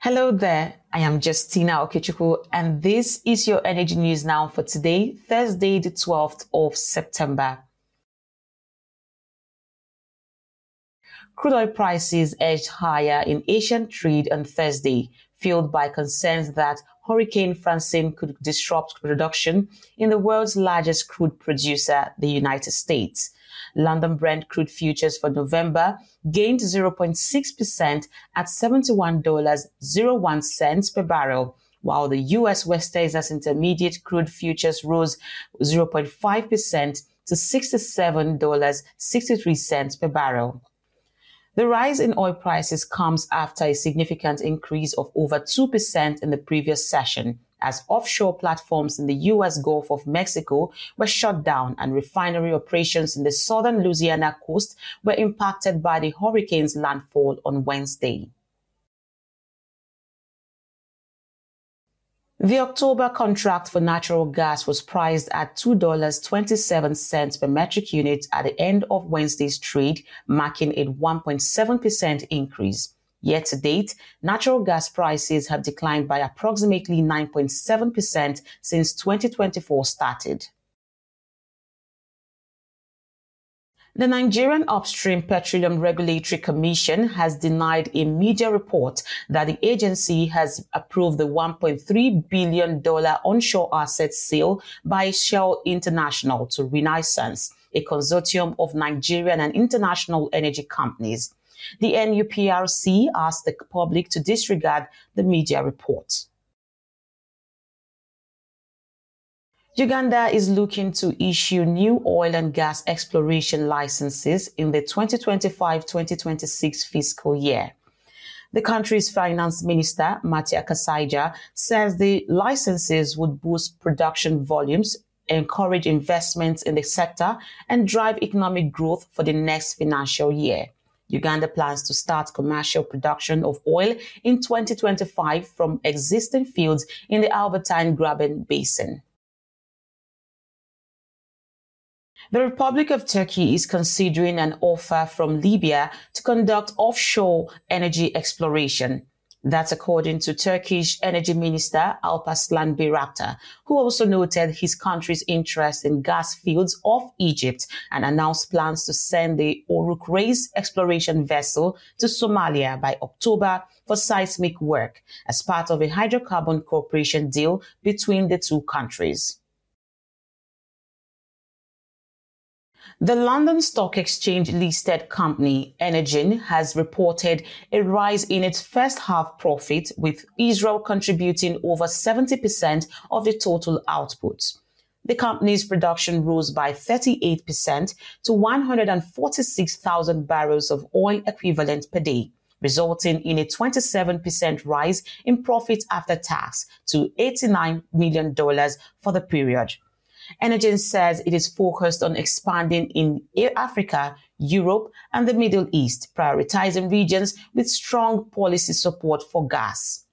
Hello there. I am Justina Okechukwu, and this is your energy news now for today, Thursday, the 12th of September. Crude oil prices edged higher in Asian trade on Thursday, fueled by concerns that Hurricane Francine could disrupt production in the world's largest crude producer, the United States. London Brent crude futures for November gained 0.6% at $71.01 per barrel, while the U.S. West Texas Intermediate crude futures rose 0.5% to $67.63 per barrel. The rise in oil prices comes after a significant increase of over 2% in the previous session, as offshore platforms in the U.S. Gulf of Mexico were shut down and refinery operations in the southern Louisiana coast were impacted by the hurricane's landfall on Wednesday. The October contract for natural gas was priced at $2.27 per metric unit at the end of Wednesday's trade, marking a 1.7% increase. Year to date, natural gas prices have declined by approximately 9.7% since 2024 started. The Nigerian Upstream Petroleum Regulatory Commission has denied a media report that the agency has approved the $1.3 billion onshore asset sale by Shell International to Renaissance, a consortium of Nigerian and international energy companies. The NUPRC asked the public to disregard the media report. Uganda is looking to issue new oil and gas exploration licenses in the 2025-2026 fiscal year. The country's finance minister, Matia Kasaija, says the licenses would boost production volumes, encourage investments in the sector, and drive economic growth for the next financial year. Uganda plans to start commercial production of oil in 2025 from existing fields in the Albertine Graben Basin. The Republic of Turkey is considering an offer from Libya to conduct offshore energy exploration. That's according to Turkish Energy Minister Alparslan Bayraktar, who also noted his country's interest in gas fields off Egypt and announced plans to send the Oruk Reis exploration vessel to Somalia by October for seismic work as part of a hydrocarbon cooperation deal between the two countries. The London Stock Exchange listed company Energean has reported a rise in its first half profit with Israel contributing over 70% of the total output. The company's production rose by 38% to 146,000 barrels of oil equivalent per day, resulting in a 27% rise in profit after tax to $89 million for the period. Energean says it is focused on expanding in Africa, Europe, and the Middle East, prioritizing regions with strong policy support for gas.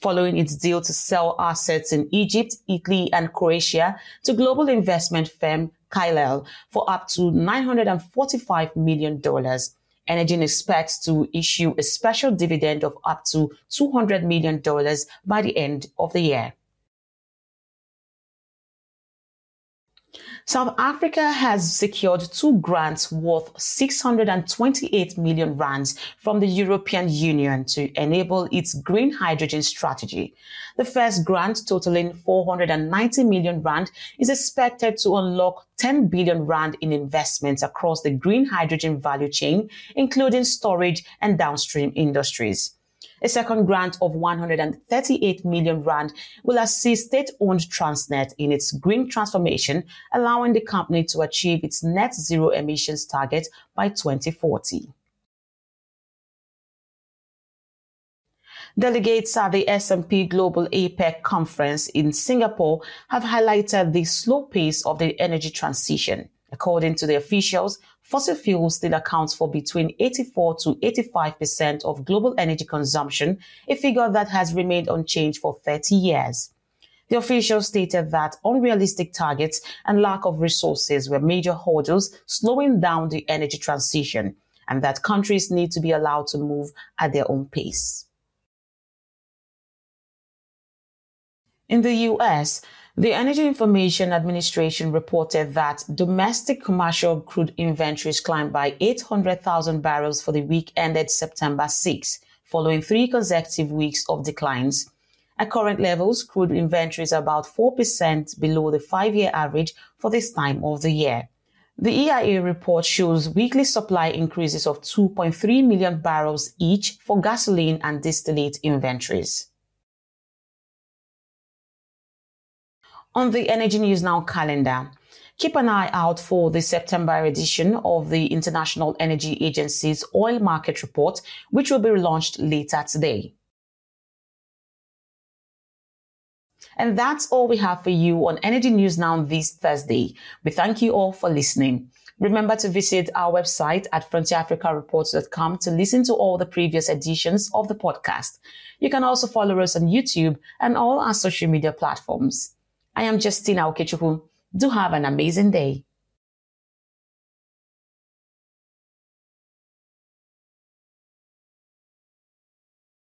Following its deal to sell assets in Egypt, Italy, and Croatia to global investment firm Carlyle for up to $945 million. Energean expects to issue a special dividend of up to $200 million by the end of the year. South Africa has secured two grants worth 628 million rands from the European Union to enable its green hydrogen strategy. The first grant totaling 490 million rand is expected to unlock 10 billion rand in investments across the green hydrogen value chain, including storage and downstream industries. A second grant of 138 million rand will assist state-owned Transnet in its green transformation, allowing the company to achieve its net zero emissions target by 2040. Delegates at the S&P Global APPEC conference in Singapore have highlighted the slow pace of the energy transition. According to the officials, fossil fuels still accounts for between 84 to 85% of global energy consumption, a figure that has remained unchanged for 30 years. The officials stated that unrealistic targets and lack of resources were major hurdles slowing down the energy transition and that countries need to be allowed to move at their own pace. In the US, the Energy Information Administration reported that domestic commercial crude inventories climbed by 800,000 barrels for the week ended September 6, following three consecutive weeks of declines. At current levels, crude inventories are about 4% below the five year average for this time of the year. The EIA report shows weekly supply increases of 2.3 million barrels each for gasoline and distillate inventories. On the Energy News Now calendar, keep an eye out for the September edition of the International Energy Agency's Oil Market Report, which will be launched later today. And that's all we have for you on Energy News Now this Thursday. We thank you all for listening. Remember to visit our website at frontierafricareports.com to listen to all the previous editions of the podcast. You can also follow us on YouTube and all our social media platforms. I am Justina Okechukwu. Do have an amazing day.